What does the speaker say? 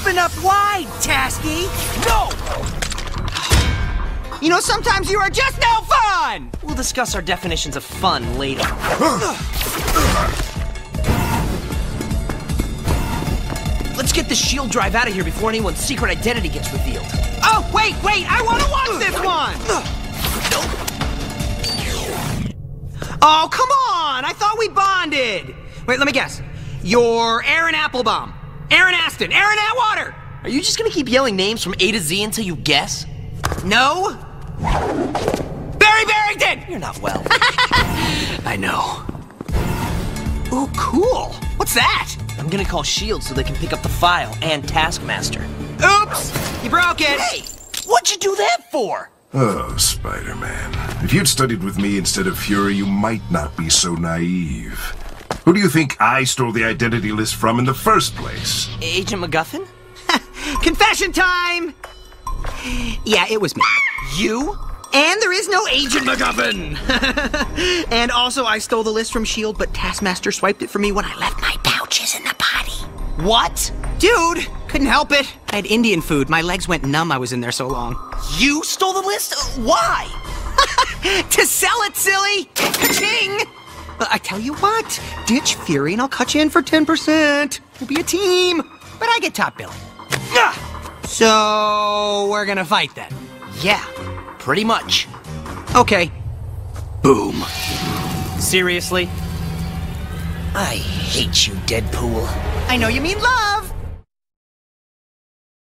Open up wide, Tasky! No! You know, sometimes you are just no fun! We'll discuss our definitions of fun later. Let's get the shield drive out of here before anyone's secret identity gets revealed. Oh, wait, wait! I want to watch this one! Oh, come on! I thought we bonded! Wait, let me guess. You're Aaron Applebaum, Aaron Aston, Aaron Atwater! Are you just gonna keep yelling names from A to Z until you guess? No? Barry Barrington! You're not well. I know. Ooh, cool. What's that? I'm gonna call S.H.I.E.L.D. so they can pick up the file and Taskmaster. Oops! You broke it! Hey! What'd you do that for? Oh, Spider-Man. If you'd studied with me instead of Fury, you might not be so naive. Who do you think I stole the identity list from in the first place? Agent MacGuffin? Confession time! Yeah, it was me. You? And there is no Agent MacGuffin! and also, I stole the list from S.H.I.E.L.D., but Taskmaster swiped it for me when I left my pouches in the potty. What? Dude, couldn't help it. I had Indian food. My legs went numb. I was in there so long. You stole the list? Why? to sell it, silly! Ka-ching! But I tell you what, ditch Fury and I'll cut you in for 10%. We'll be a team. But I get top billing. Ah! So, we're gonna fight then. Yeah, pretty much. Okay. Boom. Seriously? I hate you, Deadpool. I know you mean love!